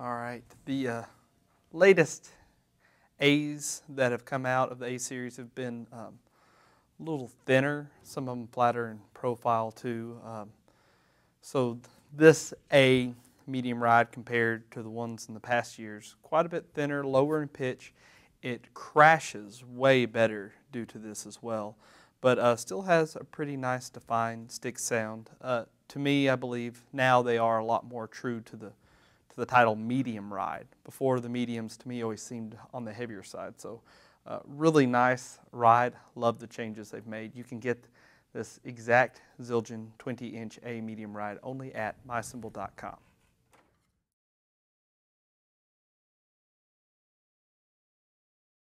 All right. The uh, latest A's that have come out of the A series have been um, a little thinner, some of them flatter in profile too. Um, so this A medium ride compared to the ones in the past years, quite a bit thinner, lower in pitch. It crashes way better due to this as well, but uh, still has a pretty nice defined stick sound. Uh, to me, I believe now they are a lot more true to the to the title medium ride. Before the mediums to me always seemed on the heavier side. So uh, really nice ride. Love the changes they've made. You can get this exact Zildjian 20 inch A medium ride only at mycymbal.com.